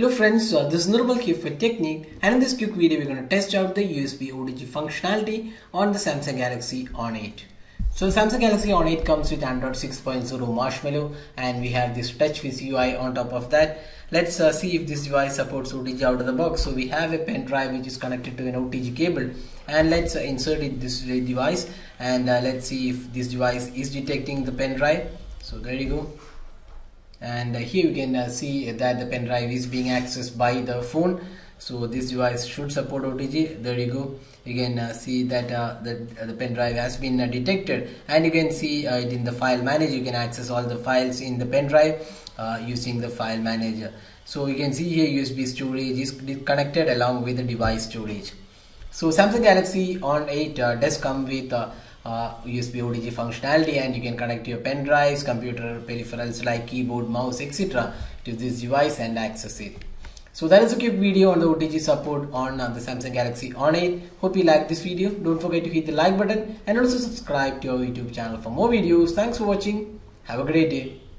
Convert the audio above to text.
Hello friends, uh, this is Nirmal here for Techniqued and in this quick video we're going to test out the USB OTG functionality on the Samsung Galaxy On 8. So Samsung Galaxy On 8 comes with Android 6.0 Marshmallow and we have this TouchWiz UI on top of that. Let's uh, see if this device supports OTG out of the box. So we have a pen drive which is connected to an OTG cable and let's uh, insert it this device and uh, let's see if this device is detecting the pen drive. So there you go and uh, here you can uh, see that the pen drive is being accessed by the phone. So this device should support OTG there you go. You can uh, see that uh, the, uh, the pen drive has been uh, detected. And you can see it in the file manager. You can access all the files in the pen drive using the file manager. So you can see here USB storage is connected along with the device storage. So Samsung Galaxy On 8 does come with uh, USB OTG functionality and you can connect your pen drives, computer peripherals like keyboard, mouse, etc. to this device and access it. So that is a quick video on the OTG support on uh, the Samsung Galaxy On 8. Hope you like this video. Don't forget to hit the like button and also subscribe to our YouTube channel for more videos. Thanks for watching. Have a great day.